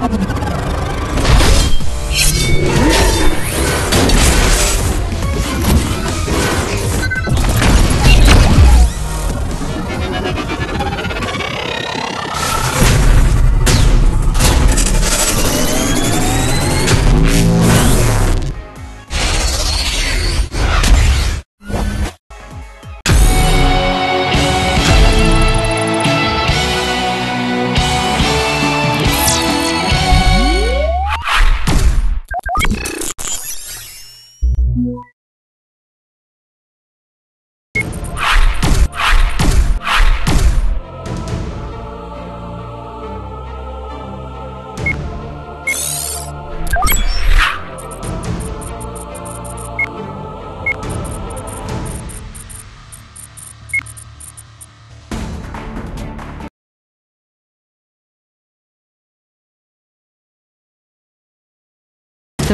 Ha ha ha ha!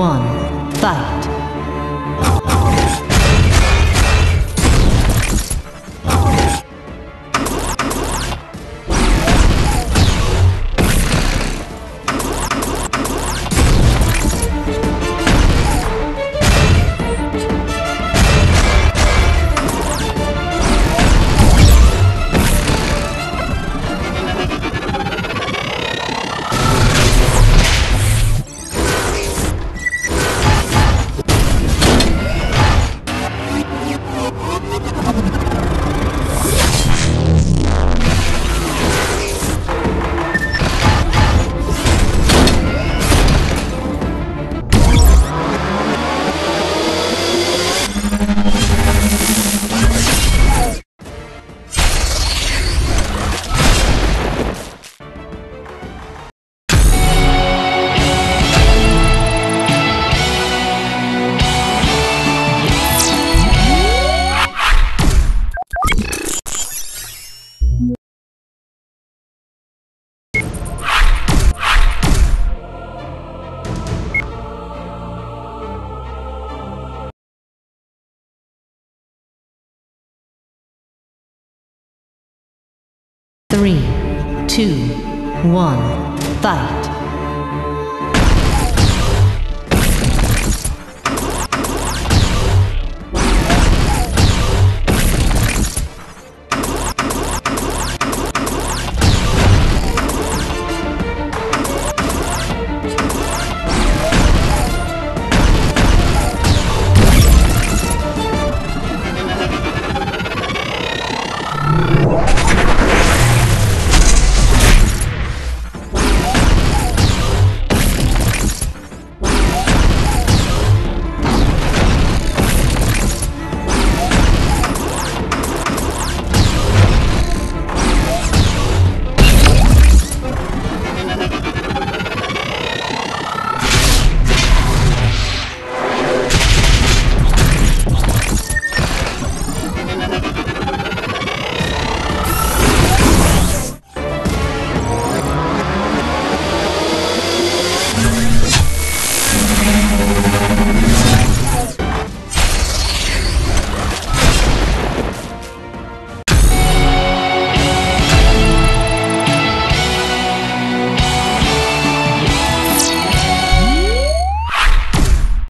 One, fight. Two, one, fight.